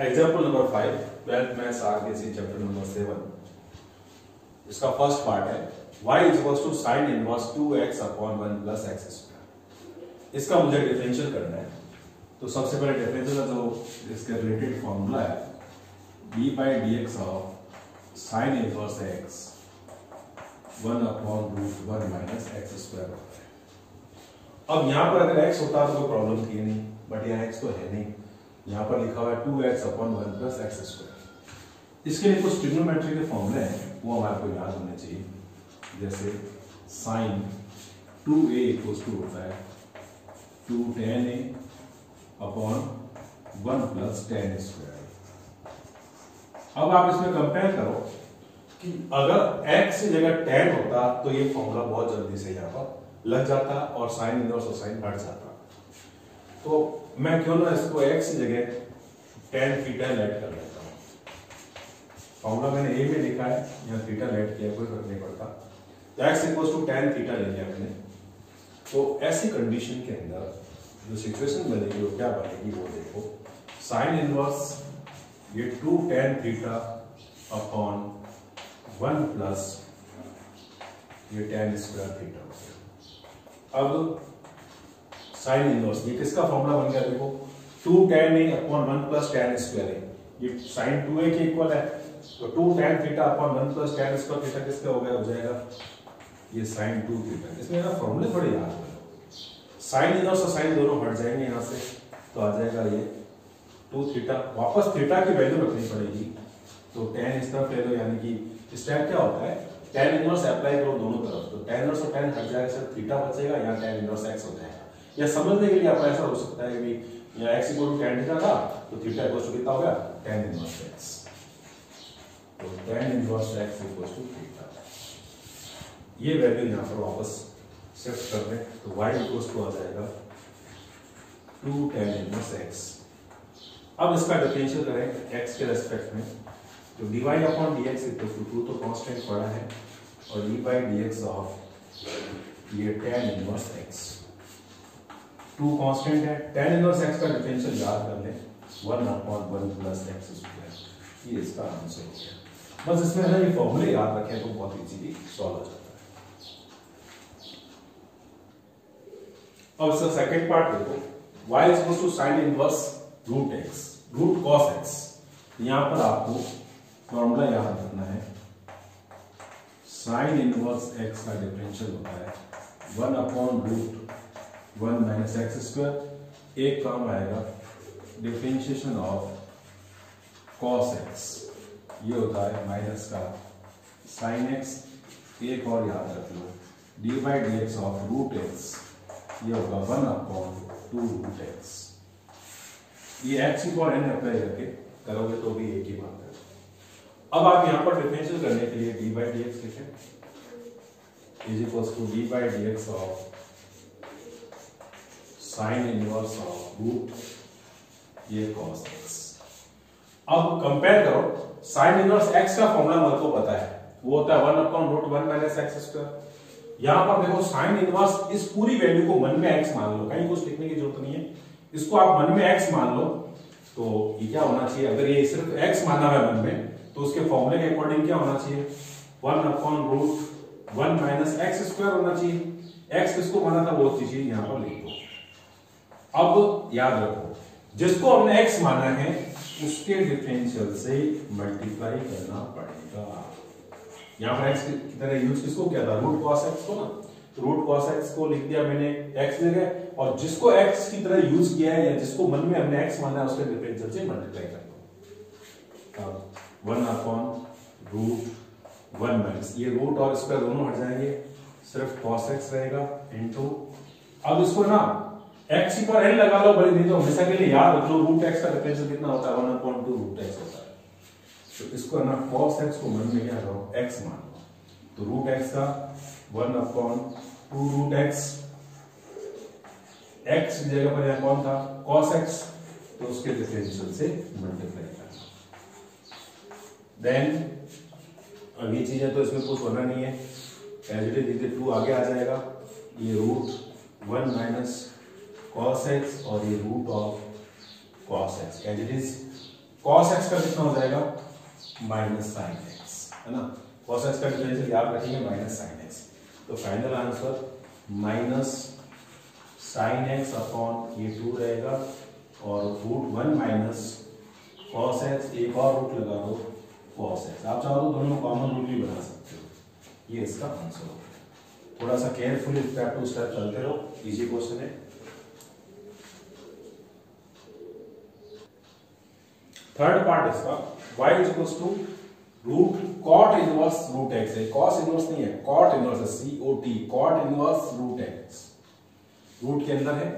Example number five twelfth maths R K C chapter number seven इसका first part है, y is equal to sine inverse two x upon one plus x square इसका मुझे differential करना है। तो सबसे पहले डिफरेंशियल का जो इसके रिलेटेड फॉर्मूला है d by d x of sine inverse x one upon root one minus x square अब यहाँ पर अगर x होता तो कोई प्रॉब्लम थी नहीं बट यहाँ x तो है नहीं। यहाँ पर लिखा हुआ है two x upon one plus x square इसके लिए कुछ ट्रिग्नोमेट्री के फॉर्मूले हैं, वो हमारे को याद होने चाहिए। जैसे sine two a equals to होता है two tan a upon one plus tan square अब आप इसमें कंपेयर करो कि अगर x की जगह टेन होता तो ये फॉर्मूला बहुत जल्दी से यहाँ पर लग जाता और साइन इनवर्स और साइन हट जाता। तो मैं क्यों ना इसको x की जगह टेन थीटा लेट कर लेता हूँ? फॉर्मूला मैंने ए में लिखा है, यहाँ थीटा लेट किया, कोई फ़र्क नहीं पड़ता। तो x equals to tan theta ले लिया मैंने। तो ऐसी कंडीशन के अंदर जो सिचुएशन बनेगी, वो क्या बनेगी, वो देखो। साइन इनवर्स ये two tan theta upon one plus ये टेन स्क्वायर थीटा अब साइन इनवर्स ये किसका फॉर्मूला बन गया देखो? Two tan a upon one plus tan square a ये साइन टू ए के इक्वल है तो two tan theta upon one plus tan square theta किसका हो गया? हो जाएगा। ये साइन टू थीटा इसमें ना फॉर्मूले थोड़े याद हो साइन इनवर्स और साइन दोनों हट जाएँगे यहाँ से तो आ जाएगा ये टू थीटा वापस थीटा की वैल्यू रखनी पड़ेगी। तो टेन इस तरफ़ ले लो, यानी कि इस टाइप क्या होता है? टेन इनवर्स अप्लाई करो दोनों तरफ़। तो टेन इनवर्स और टेन हट जाएगा, सिर्फ़ थीटा बचेगा या टेन इनवर्स एक्स हो जाएगा। या समझने के लिए आपका ऐसा हो सकता है कि या x equal to tan theta था तो थीटा इक्वल टू कितना हो गया? tan inverse x. तो tan inverse x equal to theta ये वैल्यू यहाँ पर वापस शिफ्ट कर दें तो y इक्वल टू आ जाएगा 2 tan इनवर्स x. अब इसका डिफरेंशियल करें x के रेस्पेक्ट में तो dy upon dx equal to 2 तो कांस्टेंट पड़ा है, और d by dx ऑफ़ ये tan inverse x. Two constant है tan इनवर्स x का डिफरेंशियल याद कर लें, one upon one plus x square. ये इसका आंसर हो गया। बस इसमें है ये फॉर्मूले याद रखें तो बहुत इजीली सॉल्व हो जाता है। अब इसका सेकंड पार्ट देखो। Y is two sin inverse root x root cos x यहाँ पर आपको फॉर्मूला याद रखना है। Sin इनवर्स x का डिफरेंशियल होता है। One upon root one minus x square एक काम आएगा डिफ्रेंशिएशन ऑफ़ कॉस एक्स ये होता है माइनस का साइन एक्स एक और याद रख लो d by d x of root x ये होगा one upon two root x ये एक्स की पावर एन अप्लाई करके करोगे तो भी एक ही बात है। अब आप यहाँ पर डिफरेंशियल करने के लिए डी बाई डी एक्स लिखें is equals to d by d x of sine inverse of root ये cos x अब कंपेयर करो, साइन इनवर्स x का फॉर्मूला मेरे को पता है। वो होता है one upon root one minus x square यहाँ पर देखो, साइन इनवर्स इस पूरी वैल्यू को मन में x मान लो। कहीं कुछ लिखने की ज़रूरत नहीं है। इसको आप मन में एक्स मान लो। तो ये क्या होना चाहिए? अगर ये सिर्फ़ एक्स माना है मन में तो उसके फॉर्मूले के अकॉर्डिंग क्या होना चाहिए? One upon root one minus x square होना चाहिए। X किसको माना था? वो चीज़ यहाँ पर लिख दो। अब याद रखो, जिसको हमने x माना है, उसके डिफरेंशियल से मल्टीप्लाई करना पड़ेगा। यहाँ पर x की तरह यूज़ किसको किया था? रूट cos x को ना? तो रूट cos x को लिख दिया मैंने x जगह, और जिसको एक्स की तरह यूज़ किया है या जिसको मन में हमने एक्स माना है, उसके डिफरेंशियल से मल्टीप्लाई कर दो one upon root one minus ये रूट और स्क्वायर दोनों हट जाएँगे, सिर्फ़ कॉस एक्स रहेगा इनटू अब इसको ना की पावर n लगा लो बड़ी नहीं तो हमेशा के लिए याद रख लो रूट x का डिफरेंशियल कितना होता है? 1 अपॉन 2 रूट x होता है। तो इसको ना cos x को मन में क्या करो x मान लो। तो रूट x का 1 अपॉन 2 रूट x x की जगह पर यहाँ कौन था? Cos x तो उसके डिफरेंशियल से मल्टीप्लाई करना। देन अब ये चीज़ें तो इसमें कुछ होना नहीं है। एज इट इज़ टू आगे आ जाएगा। ये root one minus cos x और ये root of cos x as it is cos x का कितना हो जाएगा? माइनस साइन एक्स है ना? कॉस एक्स का डिफरेंशियल याद रखेंगे माइनस साइन एक्स तो final answer minus sine x upon ये टू रहेगा, और root one minus cos x एक और रूट लगा दो कॉस एक्स आप चाहो तो दोनों कॉमन रूट भी बना सकते हो। ये इसका आंसर होगा। थोड़ा सा केयरफुली स्टेप टू स्टेप चलते रहो। इजी क्वेश्चन है। थर्ड पार्ट इसका y is equal to root cot inverse root x है कॉस इनवर्स नहीं है. कॉट इनवर्स है C O T cot inverse root x root के अंदर है.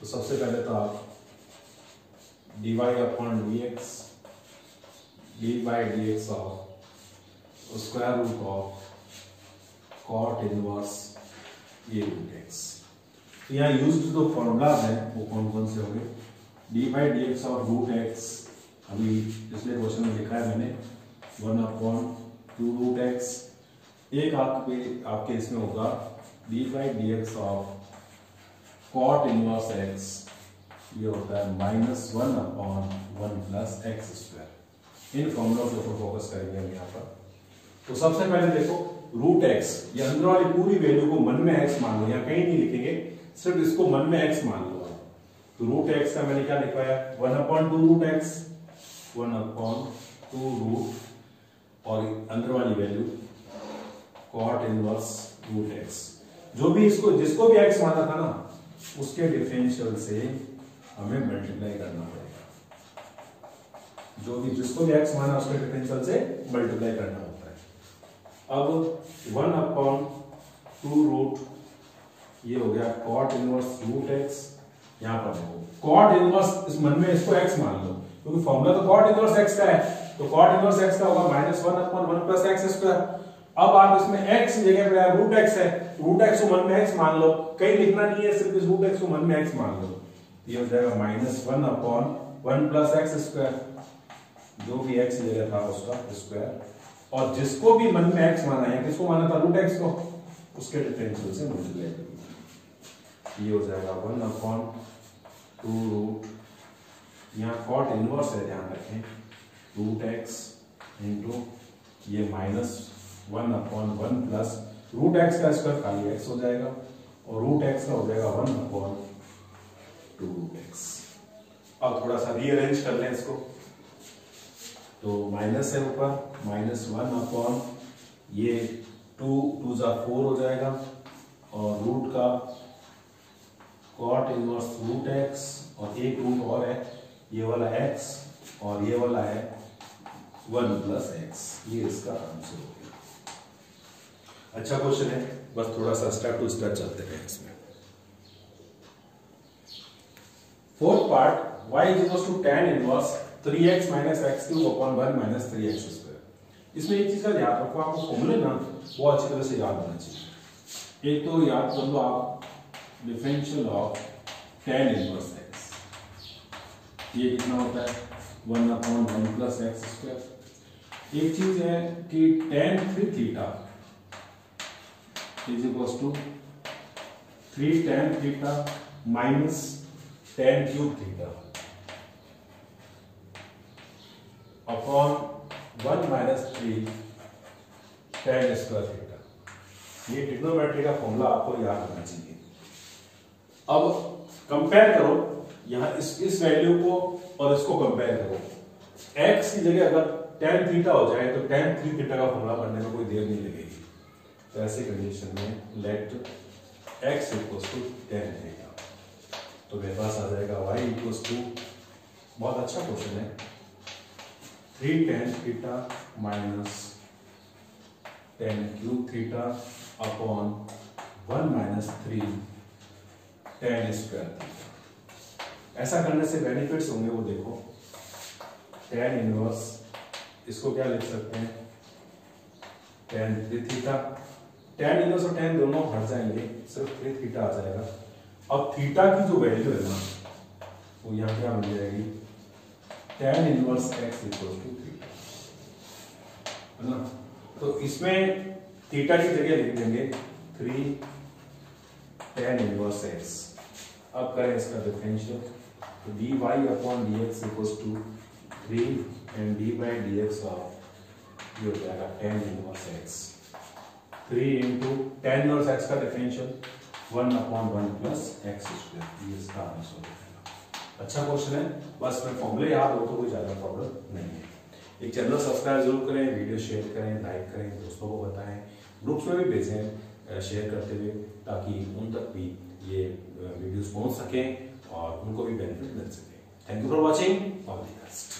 तो सबसे पहले तो आप dy upon d x d by d x of square root of cot inverse ये रूट एक्स तो यहाँ यूज़ जो फॉर्मूला है, वो कौन कौन से होंगे? डी बाई डी एक्स और रूट एक्स अभी पिछले क्वेश्चन में लिखा है मैंने one upon two root x एक आपके आपके इसमें होगा d by d x of cot inverse x ये होता है minus one upon one plus x square इन फॉर्मूला के ऊपर फोकस करेंगे हम यहाँ पर. तो सबसे पहले देखो रूट एक्स ये अंदर वाली पूरी वैल्यू को मन में एक्स मान लो, यहाँ कहीं नहीं लिखेंगे, सिर्फ़ इसको मन में एक्स मान लो तो रूट एक्स का मैंने क्या लिखवाया? One upon two root x one upon two root और अंदर वाली value cot inverse root x जो भी इसको, जिसको भी एक्स माना था ना, उसके डिफरेंशियल से हमें मल्टीप्लाई करना पड़ेगा। जो भी, जिसको भी एक्स माना, उसके डिफरेंशियल से मल्टीप्लाई करना होता है। अब वन अपॉन टू रूट ये हो गया कॉट इनवर्स रूट एक्स यहाँ पर देखो कॉट इनवर्स इस मन में इसको एक्स मान लो। क्योंकि फॉर्मूला तो कॉट इनवर्स एक्स का है तो कॉट इनवर्स एक्स का होगा minus one upon one plus x square अब आप इसमें x जगह पे रूट एक्स है रूट एक्स को मन में x मान लो। कहीं लिखना नहीं है, सिर्फ़ इस रूट एक्स को मन में x मान लो। ये हो जाएगा minus one upon one plus x square जो भी x जगह था उसका स्क्वायर और जिसको भी मन में x माना है किसको माना था रूट एक्स को, उसके डिफरेंशियल से मल्टीप्लाई करिए ये हो जाएगा वन अपॉन टू रूट यहाँ कॉट इनवर्स है, ध्यान रखें। रूट एक्स इंटू ये minus one upon one plus root x का स्क्वायर खाली एक्स हो जाएगा और रूट एक्स का हो जाएगा one upon two root x अब थोड़ा सा रीअरेंज कर लें इसको। तो माइनस है ऊपर माइनस वन अपॉन ये टू टू ज़ा फोर हो जाएगा और रूट का कॉट इनवर्स रूट एक्स और एक रूट और है। ये वाला एक्स और ये वाला है वन प्लस एक्स ये इसका आंसर हो गया। अच्छा क्वेश्चन है। बस थोड़ा सा स्टेप टू स्टेप चलते रहे इसमें। Fourth part y is equals to tan inverse 3x minus x cube upon 1 minus 3x square. इसमें एक चीज़ का ध्यान रखो, आपको फॉर्मूले ना वो अच्छी तरह से याद होना चाहिए। एक तो याद कर लो आप differential of tan inverse x ये कितना होता है? One upon one plus x square. एक चीज़ है कि tan three theta is equals to 3 tan theta minus tan cube theta upon 1 minus 3 tan square theta ये ट्रिग्नोमेट्री का फॉर्मूला आपको याद होना चाहिए। अब कंपेयर करो। यहाँ इस इस वैल्यू को और इसको कंपेयर करो। X की जगह अगर tan थीटा हो जाए तो tan 3 थीटा का फॉर्मूला बनने में कोई देर नहीं लगेगी। तो ऐसे कंडीशन में let x equals to tan रहेगा तो मेरे पास आ जाएगा y इक्वल्स टू बहुत अच्छा क्वेश्चन है। Three tan theta minus tan cube theta upon one minus three tan square theta ऐसा करने से बेनिफिट्स होंगे वो देखो। टेन इनवर्स इसको क्या लिख सकते हैं? Tan three theta tan inverse और टेन दोनों हट जाएँगे, सिर्फ़ थ्री थीटा आ जाएगा। अब थीटा की जो वैल्यू है ना, वो यहाँ क्या बन जाएगी? Tan inverse x equal to theta है ना? तो इसमें थीटा की जगह लिख देंगे। थ्री टेन इनवर्स एक्स अब करें इसका डिफरेंशियल तो d y upon d x equal to three and d by d x of ये हो जाएगा tan inverse x three into tan inverse x का differential one upon one plus x square ये इसका आंसर हो। अच्छा question है। बस में फॉर्मूले याद हो तो कोई ज़्यादा प्रॉब्लम नहीं है। एक चैनल सब्सक्राइब ज़रूर करें वीडियो शेयर करें लाइक करें, दोस्तों को बताएँ। ग्रुप्स में भी भेजें शेयर करते हुए, ताकि उन तक भी ये वीडियोस पहुँच सकें। और उनको भी बेनिफिट मिल सके thank you for watching all the best